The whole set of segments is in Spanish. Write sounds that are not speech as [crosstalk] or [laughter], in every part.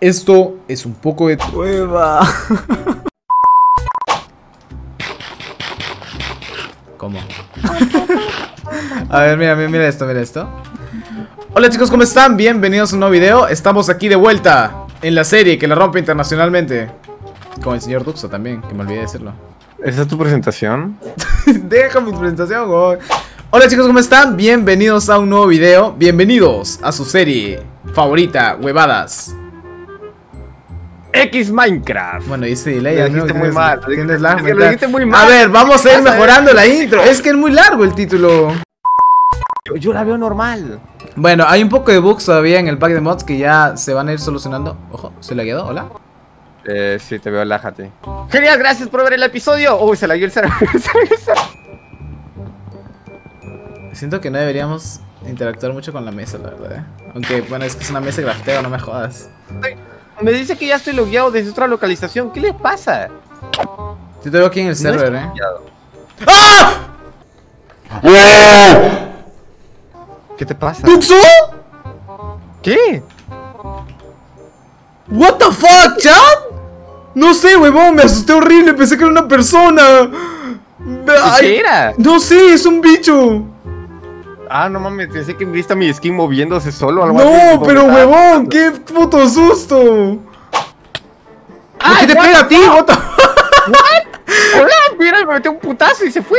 Esto es un poco de prueba. ¿Cómo? [laughs] A ver, mira, mira, mira esto, mira esto. Hola chicos, ¿cómo están? Bienvenidos a un nuevo video. Estamos aquí de vuelta en la serie que la rompe internacionalmente. Con el señor Duxo también, que me olvidé de decirlo. ¿Esa es tu presentación? [laughs] Deja mi presentación, güey. Hola chicos, ¿cómo están? Bienvenidos a un nuevo video. Bienvenidos a su serie favorita, Huevadas. X Minecraft. Bueno, dice delay. Lo dijiste muy mal, lo tienes dijiste- muy mal. A ver, vamos a ir mejorando la intro. Es que es muy largo el título. Yo, yo la veo normal. Bueno, hay un poco de bugs todavía en el pack de mods que ya se van a ir solucionando. Ojo, ¿se le ha quedado? Hola. Eh, sí, te veo lájate. Genial, gracias por ver el episodio. Uy, se la dio el server. [laughs] Se la dio el server. Siento que no deberíamos interactuar mucho con la mesa, la verdad. ¿eh? Aunque, bueno, es que es una mesa de crafteo, no me jodas. Me dice que ya estoy logueado desde otra localización. ¿Qué les pasa? Yo te veo aquí en el server, No ¿eh? ¡Ah! ¿Qué te pasa? ¿Duxo? ¿Qué? ¿What the fuck, chat? No sé, huevón, me asusté horrible, pensé que era una persona. Ay, ¿Qué era? No sé, es un bicho. Ah, no mames, pensé que viste a mi skin moviéndose solo o algo así. No, pero que huevón, qué puto susto. ¿Por ¡Ay, qué te pega a ti? The- Hola, mira, me metió un putazo y se fue.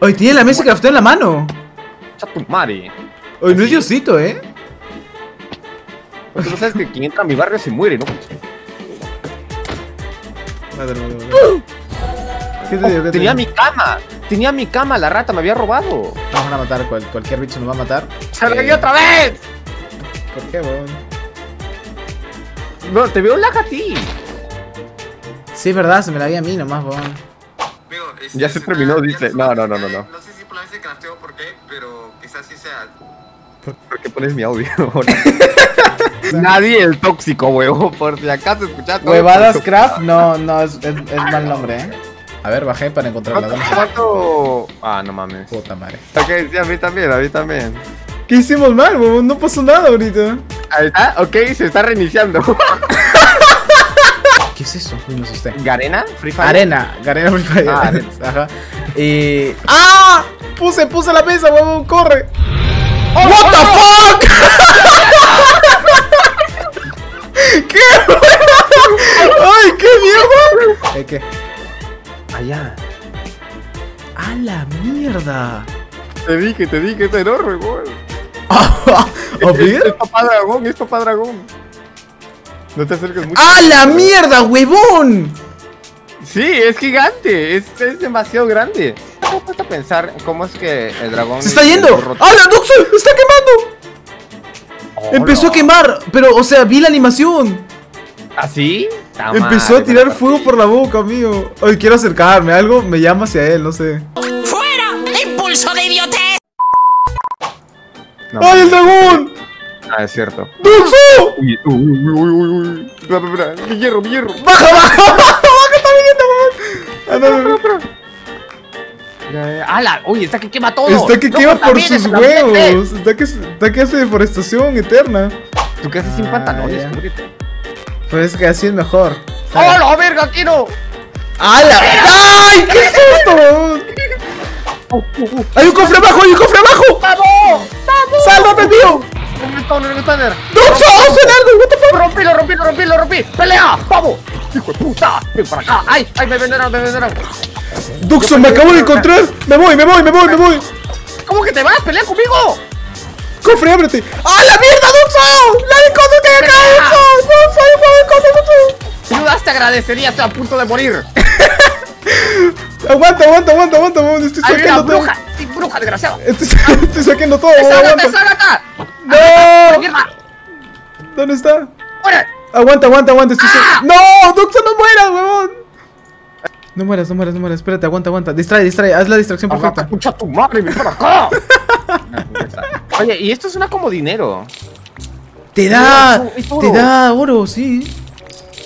Oye, tiene la mesa de crafteo en la mano. Echa tu madre. Oye, no es Diosito, ¿eh? Porque tú sabes que quien entra a mi barrio se muere, ¿no? ¿Qué te digo? ¿Qué te Tenía mi cama. Tenía mi cama, la rata me había robado. Vamos a matar, cual- cualquier bicho nos va a matar. ¡Se la Eh, dio otra vez! ¿Por qué, huevón? No, te veo laja a ti. Sí, es verdad, se me la vi a mí nomás, este, Ya se terminó, dice. No, no, no, no, No sé si probablemente crafteo por qué, pero quizás sí sea. ¿Por qué pones mi audio ahora? [laughs] [laughs] Nadie el tóxico, huevo. Por si acaso escuchaste. Huevadas Craft, no, no, es, es, es mal nombre, ¿eh? A ver, bajé para encontrarla. ¿Cuánto, ¿dónde está? cuánto? Ah, no mames. Puta madre. Ok, sí, a mí también, a mí también. ¿Qué hicimos mal, huevón? No pasó nada ahorita. Ahí está, ok, se está reiniciando. ¿Qué es eso? Me asusté. ¿Garena? ¿Free Fire? Arena, Garena Free Fire. Ah, arena. [laughs] Ajá. Y. ¡Ah! Puse, puse la mesa, huevón, corre. ¡A la mierda! Te dije, te dije, es enorme. [laughs] ¿A Es, ver? es papá dragón, es papá dragón. No te acerques mucho. ¡A la mierda, huevón! Sí, es gigante, es, es demasiado grande. ¿Te has puesto a pensar cómo es que el dragón... ¡Se está yendo! ¡Hala, Duxo! ¡Está quemando! Empezó a quemar, pero, o sea, vi la animación. Empezó a tirar fuego por la boca, amigo. Ay, quiero acercarme. Algo me llama hacia él, no sé. ¡Fuera! ¡Impulso de idiotez! ¡Ay, el dragón! Ah, es cierto. ¡Duxo! Uy, uy, uy, uy, uy, uy. Espera, espera, espera. Mi hierro, mi hierro. ¡Baja, baja! ¡Baja, está viniendo! Ah, no, no, no. ¡Hala! Uy, está que quema todo. Está que No, quema por sus huevos. Está que, está que hace deforestación eterna. ¿Tú qué haces sin Ah, pantalones? Cúbrete. Pues es que así es mejor. ¡Oh, la verga, quiero! ¡Hala! ¡Ay! ¡Qué susto! ¡Hay un cofre abajo! ¡Hay un cofre abajo! ¡Vamos! ¡Vamos! ¡Sálvame, tío! Spawner. ¡Duxo! ¡Haz algo! ¡What the fuck! ¡Rompí, lo rompí, lo rompí, lo rompí! ¡Pelea! ¡Vamos! ¡Hijo de puta! ¡Ven para acá! ¡Ay! ¡Ay, me venderán, me venderán! Duxo, me acabo de encontrar. Me voy, me voy, me voy, me voy. ¿Cómo que te vas? ¡Pelea conmigo! Cofre, ábrete. ¡Ah, la mierda, Duxo! ¡La de cosas que acá, Duxo! ¡Duxo, hay un montón de cosas, Duxo! Si ayudas, te agradecería, estoy a punto de morir. [laughs] Aguanta, aguanta, aguanta, aguanta. Estoy ¡Hay una saqueando todo. bruja! ¡Sí, bruja, desgraciado! Estoy, [laughs] estoy saqueando todo, ¡Deshágate, aguanta. deshágate! ¡No! ¿Dónde está? ¡Muere! Aguanta, aguanta, aguanta. Estoy ¡Ah! ¡No! ¡Duxo, no mueras, huevón! No mueras, no mueras, no mueras. Espérate, aguanta, aguanta. Distrae, distrae. Haz la distracción perfecta. ¡Escucha tu madre, ven para acá! [laughs] Oye, y esto suena como dinero. Te da. Es Te oro. da oro, sí.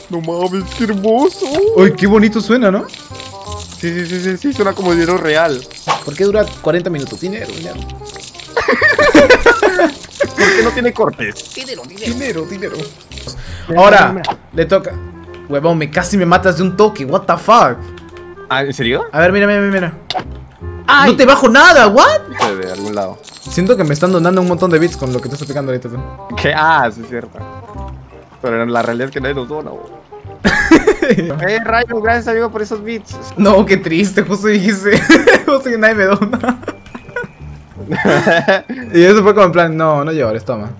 No mames, qué hermoso. Uy, qué bonito suena, ¿no? Sí, sí, sí, sí, sí, suena como dinero real. ¿Por qué dura 40 minutos? Dinero, dinero. [laughs] ¿Por qué no tiene cortes? Dinero, dinero. Ahora, mira. le toca. Huevón, me casi me matas de un toque. What the fuck. Ah, ¿en serio? A ver, mira, mira, mira. ¡Ay! No te bajo nada, what? De algún lado. Siento que me están donando un montón de bits con lo que te estás picando ahorita. ¿Qué? Ah, sí es cierto. Pero la realidad es que nadie nos dona, weón. [laughs] eh, Rayo, gracias amigo por esos beats. No, qué triste, justo dijiste. [laughs] justo que nadie me dona. [laughs] y eso fue como en plan, no, no llores, toma.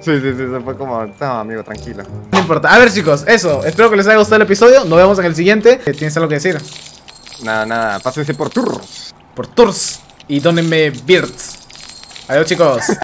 Sí, sí, sí, se fue como, no, amigo, tranquilo. No importa. A ver, chicos, eso. Espero que les haya gustado el episodio. Nos vemos en el siguiente. ¿Tienes algo que decir? Nada, nada, pásense por turros. Por tours. Y donenme birds. Adiós, chicos.